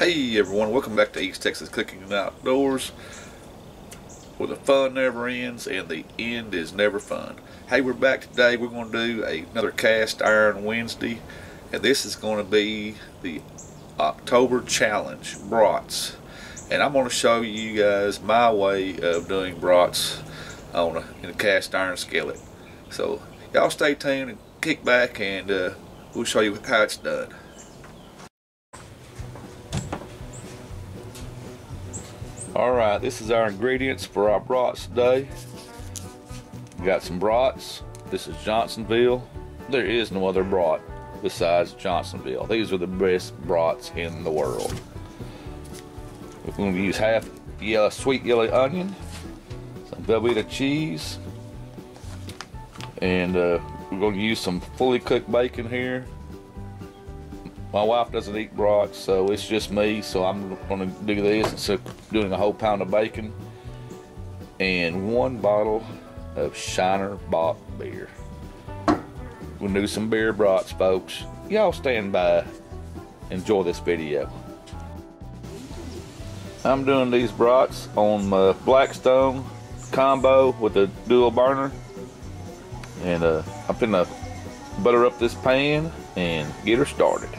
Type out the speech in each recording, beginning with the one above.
Hey everyone, welcome back to East Texas Cooking and Outdoors where the fun never ends and the end is never fun. Hey, we're back today. We're going to do a, another cast iron Wednesday and this is going to be the October Challenge brats. And I'm going to show you guys my way of doing brats on a, in a cast iron skillet. So y'all stay tuned and kick back and uh, we'll show you how it's done. Alright, this is our ingredients for our brats today. We got some brats. This is Johnsonville. There is no other brat besides Johnsonville. These are the best brats in the world. We're going to use half yellow, sweet yellow onion, some Velveeta cheese, and uh, we're going to use some fully cooked bacon here my wife doesn't eat brats, so it's just me. So I'm to do this instead of doing a whole pound of bacon and one bottle of Shiner Bock beer. We'll do some beer brats, folks. Y'all stand by. Enjoy this video. I'm doing these brats on my Blackstone combo with a dual burner. And uh, I'm gonna butter up this pan and get her started.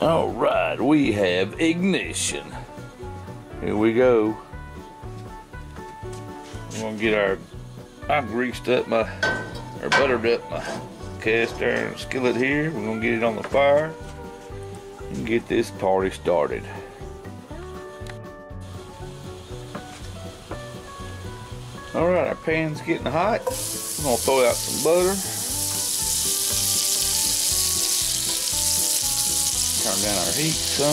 All right, we have ignition. Here we go. We're gonna get our, I've greased up my, or buttered up my cast iron skillet here. We're gonna get it on the fire and get this party started. All right, our pan's getting hot. We're gonna throw out some butter. Turn down our heat some.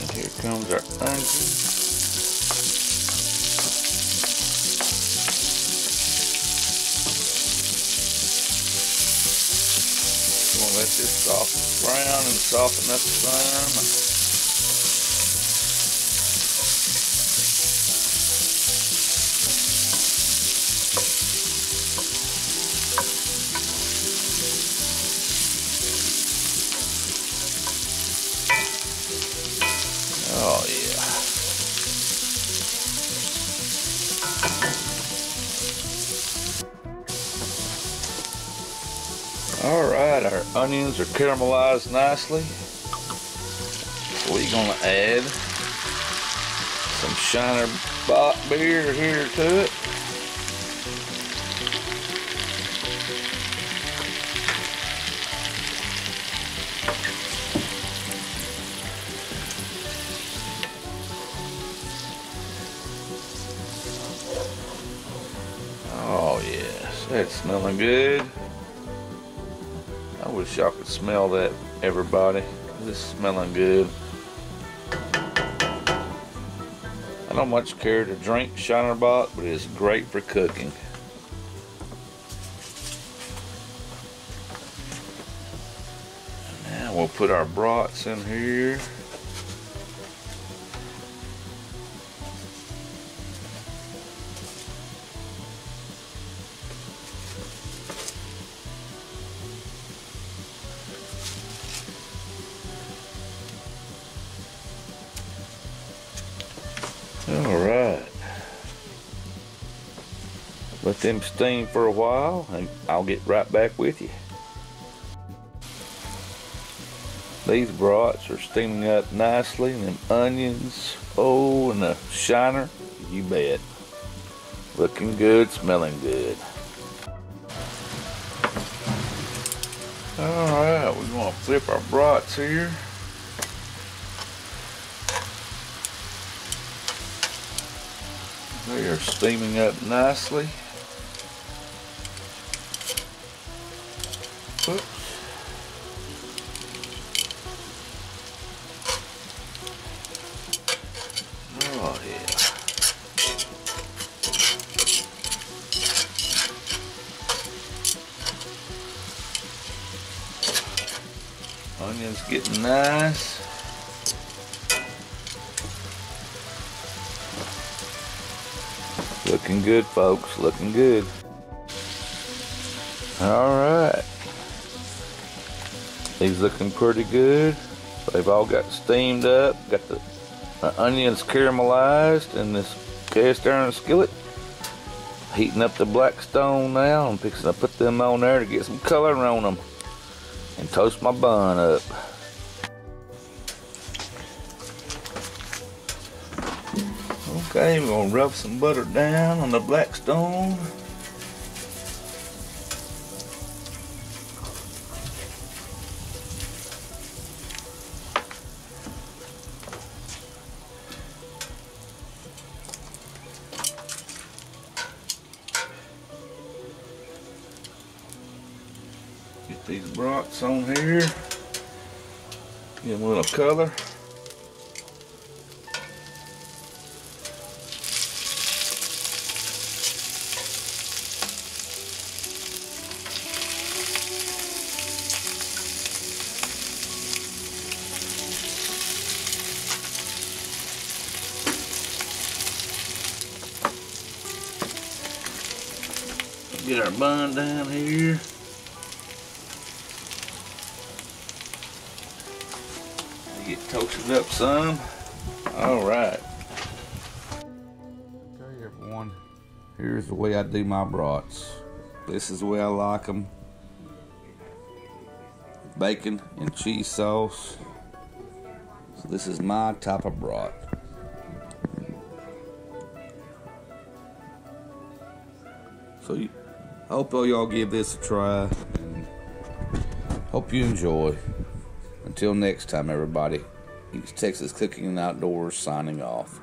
And here comes our onion. This soft brown and soften up some. All right, our onions are caramelized nicely. We're gonna add some Shiner Bock beer here to it. Oh yes, that's smelling good. Wish y'all could smell that, everybody. This is smelling good. I don't much care to drink Shiner Bock, but it's great for cooking. Now we'll put our brats in here. All right. Let them steam for a while and I'll get right back with you. These brats are steaming up nicely and them onions, oh, and the shiner, you bet. Looking good, smelling good. All right, we're gonna flip our brats here. steaming up nicely. Oops. Oh yeah. Onions getting nice. Looking good, folks. Looking good. All right. These looking pretty good. They've all got steamed up. Got the uh, onions caramelized in this cast iron skillet. Heating up the Blackstone now. I'm fixing to put them on there to get some color on them. And toast my bun up. Okay, we're gonna rub some butter down on the Blackstone. Get these brats on here. Get them a little color. Get our bun down here. Get toasted up some. All right. Okay, everyone. Here's the way I do my brats. This is the way I like them. Bacon and cheese sauce. So this is my type of brat. So you, hope y'all give this a try. And hope you enjoy. Until next time, everybody. Texas Cooking and Outdoors signing off.